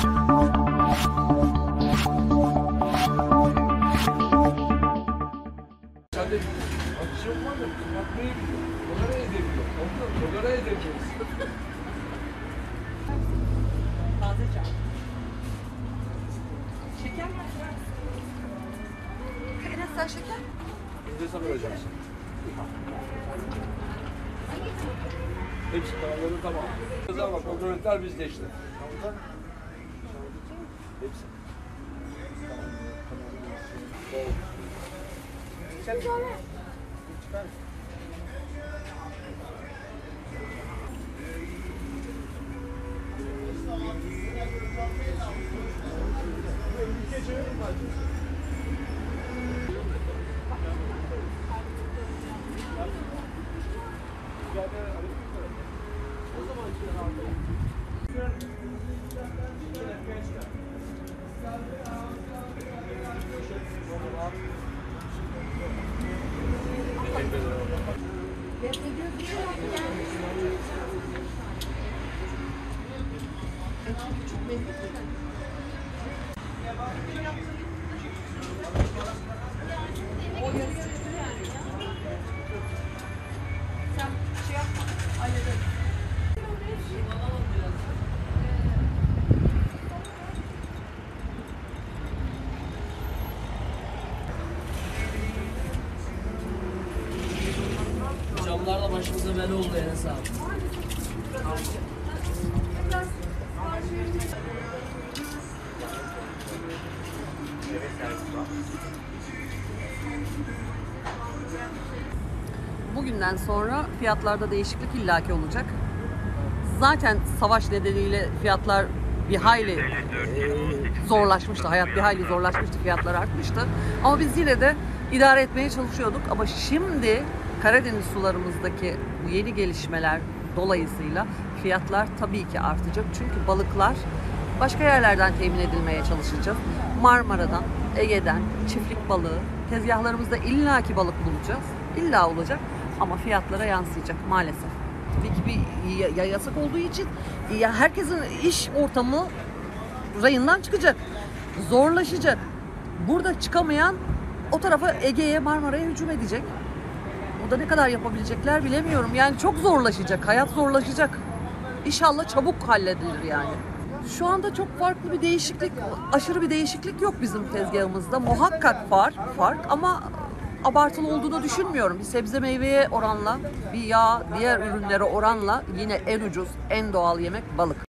Sen de atış yok da yapmayı biliyor. Onlara edemiyor. Onlara, onlara edemiyoruz. Taze çay. Şeker mi? Enes sen şeker? Ne zaman vereceksin? Hepsi paraları tamam. Bak kontrolörler bizde işte. चल Küçük mendil Hepsi. Camlarla başımıza bela oldu Enes abi. Bugünden sonra fiyatlarda değişiklik illaki olacak. Zaten savaş nedeniyle fiyatlar bir hayli e, zorlaşmıştı. Hayat bir hayli zorlaşmıştı. Fiyatlar artmıştı. Ama biz yine de idare etmeye çalışıyorduk. Ama şimdi Karadeniz sularımızdaki bu yeni gelişmeler dolayısıyla fiyatlar tabii ki artacak. Çünkü balıklar başka yerlerden temin edilmeye çalışacağız. Marmara'dan, Ege'den, çiftlik balığı, tezgahlarımızda illaki balık bulacağız. İlla olacak ama fiyatlara yansıyacak maalesef. Tabii ki bir ya- ya- yasak olduğu için ya herkesin iş ortamı rayından çıkacak. Zorlaşacak. Burada çıkamayan o tarafa Ege'ye, Marmara'ya hücum edecek. Burada ne kadar yapabilecekler bilemiyorum. Yani çok zorlaşacak, hayat zorlaşacak. İnşallah çabuk halledilir yani. Şu anda çok farklı bir değişiklik, aşırı bir değişiklik yok bizim tezgahımızda. Muhakkak var, fark ama abartılı olduğunu düşünmüyorum. Bir sebze meyveye oranla, bir yağ, diğer ürünlere oranla yine en ucuz, en doğal yemek balık.